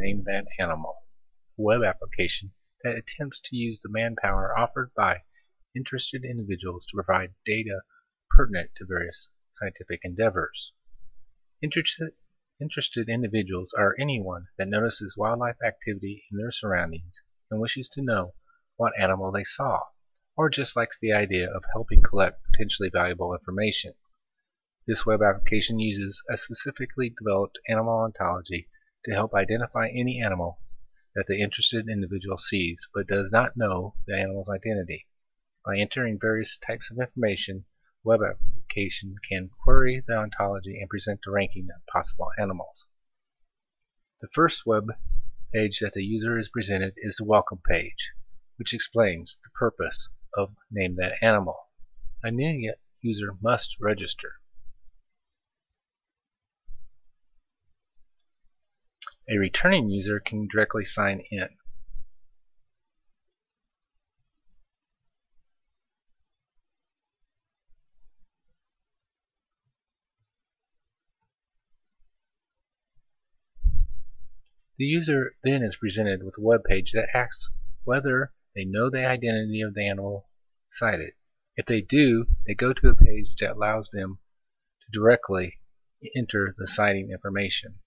Name That Animal, a web application that attempts to use the manpower offered by interested individuals to provide data pertinent to various scientific endeavors. Interested, interested individuals are anyone that notices wildlife activity in their surroundings and wishes to know what animal they saw, or just likes the idea of helping collect potentially valuable information. This web application uses a specifically developed animal ontology to help identify any animal that the interested individual sees but does not know the animal's identity. By entering various types of information, web application can query the ontology and present a ranking of possible animals. The first web page that the user is presented is the welcome page, which explains the purpose of Name That Animal. A new user must register. A returning user can directly sign in. The user then is presented with a web page that asks whether they know the identity of the animal sighted. If they do, they go to a page that allows them to directly enter the sighting information.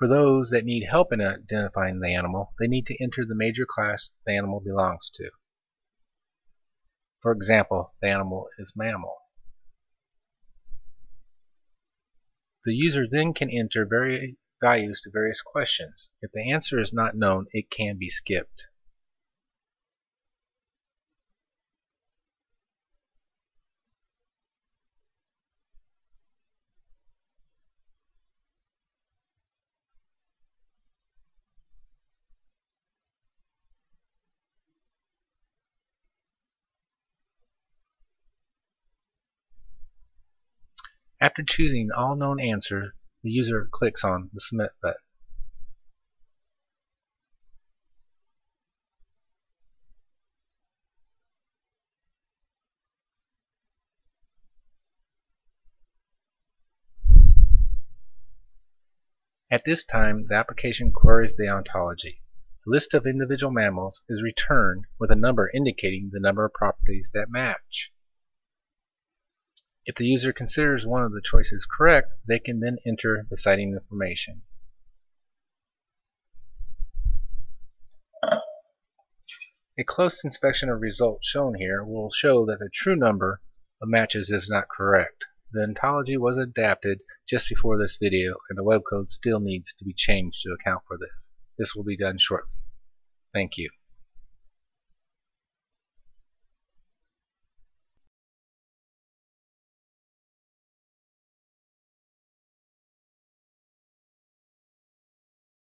For those that need help in identifying the animal, they need to enter the major class the animal belongs to. For example, the animal is mammal. The user then can enter values to various questions. If the answer is not known, it can be skipped. After choosing all known answers, the user clicks on the Submit button. At this time, the application queries the ontology. The list of individual mammals is returned with a number indicating the number of properties that match. If the user considers one of the choices correct, they can then enter the sighting information. A close inspection of results shown here will show that the true number of matches is not correct. The ontology was adapted just before this video and the web code still needs to be changed to account for this. This will be done shortly. Thank you.